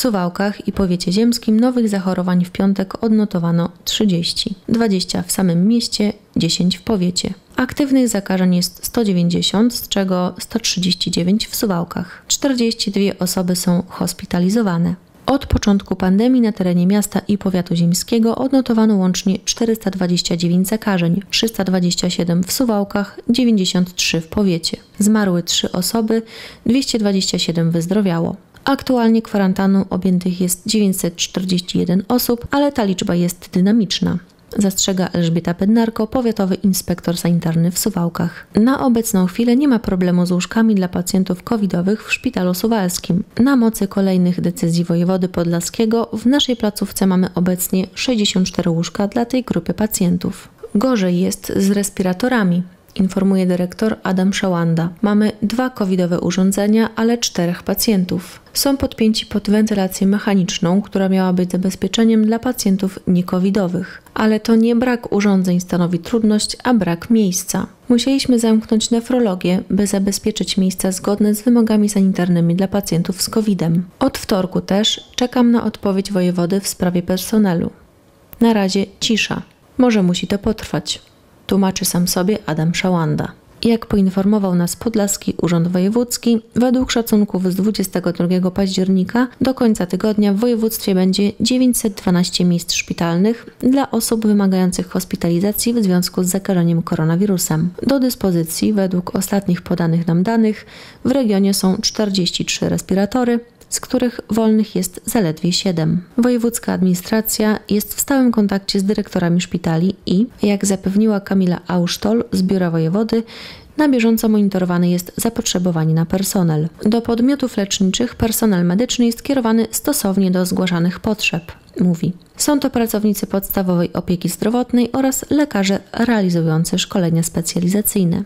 Suwałkach i powiecie ziemskim nowych zachorowań w piątek odnotowano 30, 20 w samym mieście, 10 w powiecie. Aktywnych zakażeń jest 190, z czego 139 w Suwałkach. 42 osoby są hospitalizowane. Od początku pandemii na terenie miasta i powiatu ziemskiego odnotowano łącznie 429 zakażeń, 327 w Suwałkach, 93 w powiecie. Zmarły 3 osoby, 227 wyzdrowiało. Aktualnie kwarantanną objętych jest 941 osób, ale ta liczba jest dynamiczna zastrzega Elżbieta Bednarko, powiatowy inspektor sanitarny w Suwałkach. Na obecną chwilę nie ma problemu z łóżkami dla pacjentów covidowych w szpitalu suwalskim. Na mocy kolejnych decyzji wojewody podlaskiego w naszej placówce mamy obecnie 64 łóżka dla tej grupy pacjentów. Gorzej jest z respiratorami informuje dyrektor Adam Szałanda. Mamy dwa covidowe urządzenia, ale czterech pacjentów. Są podpięci pod wentylację mechaniczną, która miała być zabezpieczeniem dla pacjentów niekowidowych. Ale to nie brak urządzeń stanowi trudność, a brak miejsca. Musieliśmy zamknąć nefrologię, by zabezpieczyć miejsca zgodne z wymogami sanitarnymi dla pacjentów z COVID-em. Od wtorku też czekam na odpowiedź wojewody w sprawie personelu. Na razie cisza. Może musi to potrwać tłumaczy sam sobie Adam Szałanda. Jak poinformował nas Podlaski Urząd Wojewódzki, według szacunków z 22 października do końca tygodnia w województwie będzie 912 miejsc szpitalnych dla osób wymagających hospitalizacji w związku z zakażeniem koronawirusem. Do dyspozycji, według ostatnich podanych nam danych, w regionie są 43 respiratory, z których wolnych jest zaledwie 7. Wojewódzka administracja jest w stałym kontakcie z dyrektorami szpitali i, jak zapewniła Kamila Ausztol z Biura Wojewody, na bieżąco monitorowane jest zapotrzebowanie na personel. Do podmiotów leczniczych personel medyczny jest kierowany stosownie do zgłaszanych potrzeb, mówi. Są to pracownicy podstawowej opieki zdrowotnej oraz lekarze realizujący szkolenia specjalizacyjne.